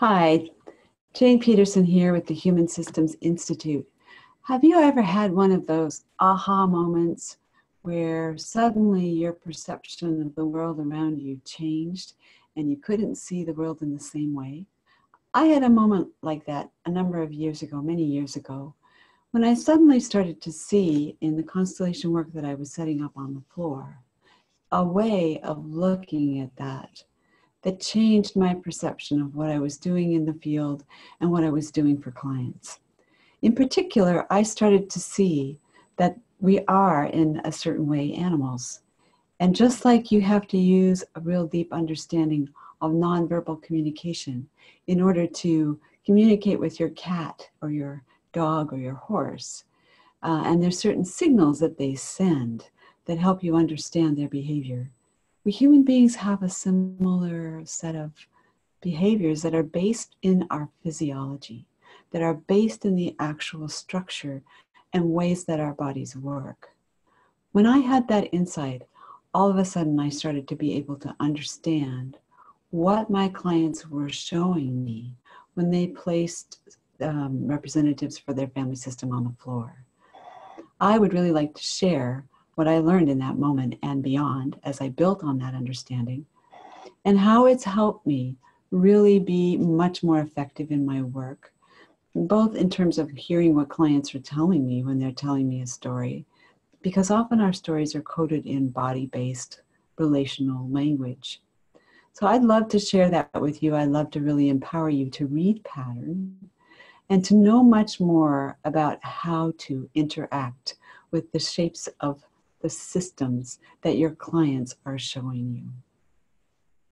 Hi, Jane Peterson here with the Human Systems Institute. Have you ever had one of those aha moments where suddenly your perception of the world around you changed and you couldn't see the world in the same way? I had a moment like that a number of years ago, many years ago, when I suddenly started to see in the constellation work that I was setting up on the floor a way of looking at that that changed my perception of what I was doing in the field and what I was doing for clients. In particular, I started to see that we are, in a certain way, animals. And just like you have to use a real deep understanding of nonverbal communication in order to communicate with your cat or your dog or your horse, uh, and there's certain signals that they send that help you understand their behavior we human beings have a similar set of behaviors that are based in our physiology, that are based in the actual structure and ways that our bodies work. When I had that insight, all of a sudden I started to be able to understand what my clients were showing me when they placed um, representatives for their family system on the floor. I would really like to share what I learned in that moment and beyond as I built on that understanding, and how it's helped me really be much more effective in my work, both in terms of hearing what clients are telling me when they're telling me a story, because often our stories are coded in body based relational language. So I'd love to share that with you. I'd love to really empower you to read pattern and to know much more about how to interact with the shapes of the systems that your clients are showing you.